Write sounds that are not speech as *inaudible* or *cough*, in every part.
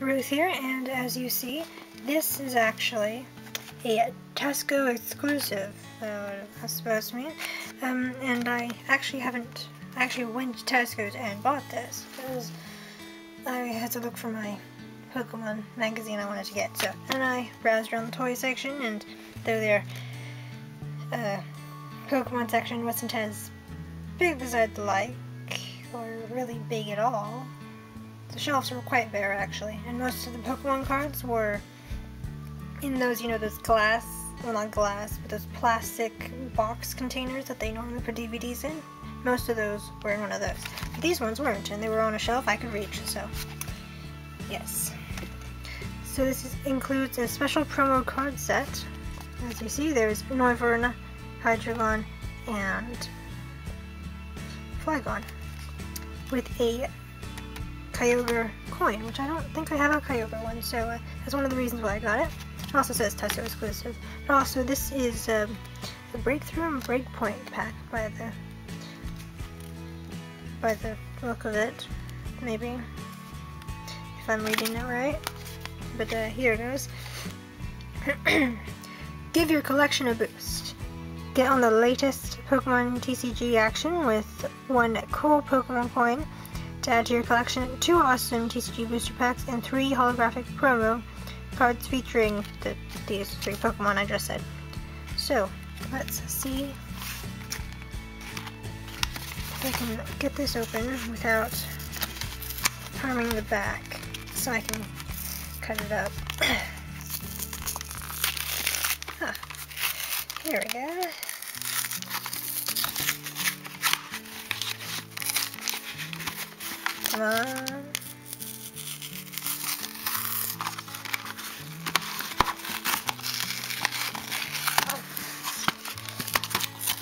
Ruth here, and as you see, this is actually a Tesco exclusive, uh, that's supposed to mean. Um, and I actually haven't, I actually went to Tesco's and bought this, because I had to look for my Pokemon magazine I wanted to get, so, and I browsed around the toy section, and though their, uh, Pokemon section wasn't as big as I'd like, or really big at all, the shelves were quite bare actually, and most of the Pokemon cards were in those, you know, those glass, well not glass, but those plastic box containers that they normally put DVDs in. Most of those were in one of those. But these ones weren't, and they were on a shelf I could reach, so yes. So this is, includes a special promo card set. As you see, there's Noivern, Hydreigon, and Flygon with a Kyogre coin, which I don't think I have a Kyogre one, so uh, that's one of the reasons why I got it. It also says Tesco exclusive. But also, this is um, the Breakthrough and Breakpoint pack by the by the look of it, maybe, if I'm reading it right. But uh, here it goes. *clears throat* Give your collection a boost. Get on the latest Pokemon TCG action with one cool Pokemon coin to add to your collection, two awesome TCG booster packs, and three holographic promo cards featuring the, these three Pokemon I just said. So, let's see if I can get this open without harming the back, so I can cut it up. *coughs* huh. Here we go.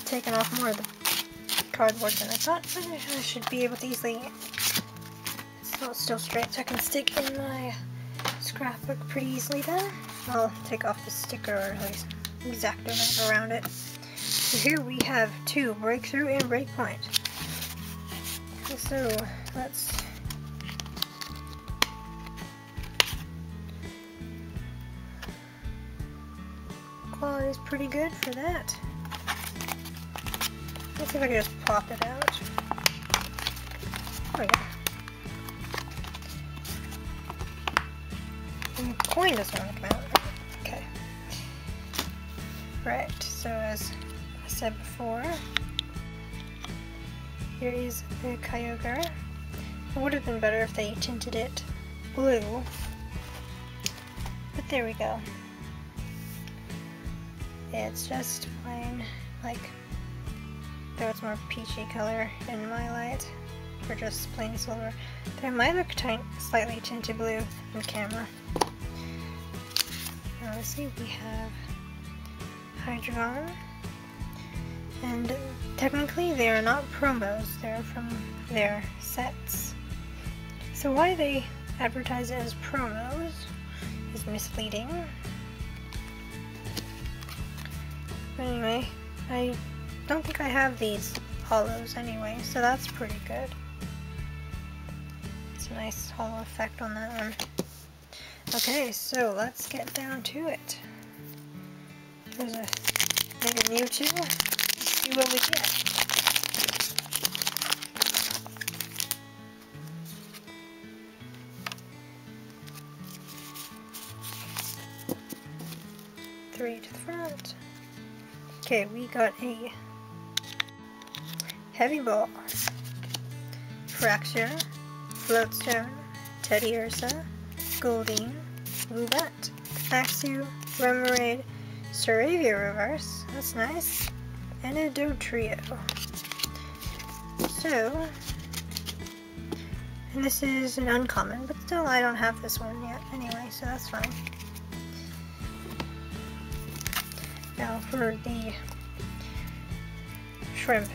Taking off more of the cardboard than I thought, I should be able to easily. It's still straight, so I can stick in my scrapbook pretty easily there. I'll take off the sticker or at least exacto around it. So here we have two breakthrough and breakpoint. So let's quality is pretty good for that. Let's see if I can just pop it out. Oh. And the mm, coin doesn't want to come out. Okay. Right, so as I said before, here is the Kyogre. It would have been better if they tinted it blue. But there we go. It's just fine, like, though it's more peachy color in my light, or just plain silver. It might look slightly tinted blue in camera. Now let's see, we have Hydreigon. And technically they are not promos, they're from their sets. So why they advertise as promos is misleading. But anyway, I don't think I have these hollows anyway, so that's pretty good. It's a nice hollow effect on that one. Okay, so let's get down to it. There's a, maybe a Mewtwo see what we get. Three to the front. Okay, we got a heavy ball, Fraxure, Floatstone, Teddiursa, Goldeen, Woobat, Axew, Remoraid, Staravia Reverse, that's nice, and a Dugtrio. So, and this is an uncommon, but still I don't have this one yet anyway, so that's fine. Now for the shrimp.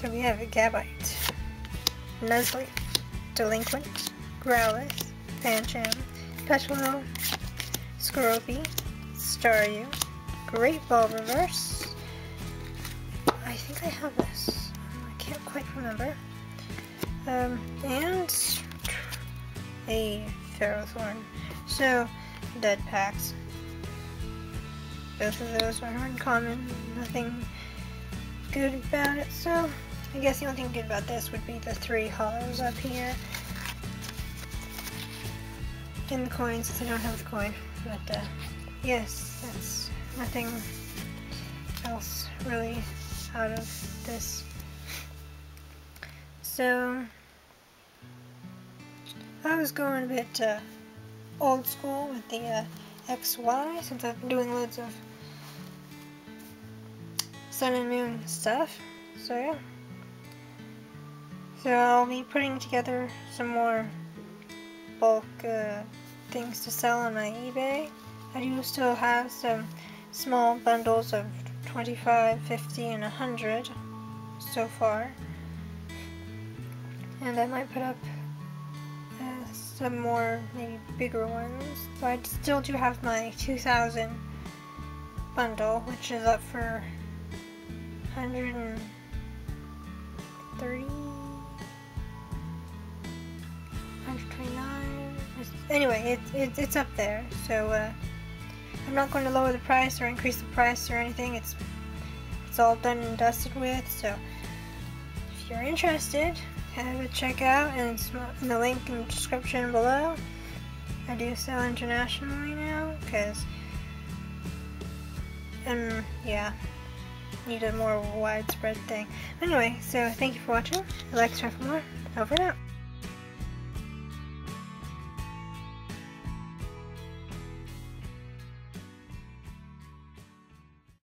So we have a Gabite, Nuzlocke, Delinquent, Growlithe, Pancham, Petal, Scroby, Staryu, Great Ball Reverse. I think I have this. I can't quite remember. Um, and a Ferrothorn. So, dead packs. Both of those are uncommon. Nothing good about it. So, I guess the only thing good about this would be the three hollows up here. In the coins, since I don't have the coin. But, uh, yes, that's nothing else really out of this. So, I was going a bit uh, old school with the uh, XY since I've been doing loads of Sun and Moon stuff. So yeah. So I'll be putting together some more bulk uh, things to sell on my eBay. I do still have some small bundles of 25, 50, and 100 so far. And I might put up uh, some more, maybe bigger ones. But I still do have my 2000 bundle, which is up for 130, Anyway, it, it, it's up there, so uh, I'm not going to lower the price or increase the price or anything. It's it's all done and dusted with, so if you're interested, have a check out and it's in the link in the description below. I do sell internationally now because um yeah need a more widespread thing. Anyway, so thank you for watching. Like, subscribe for more. Over and out.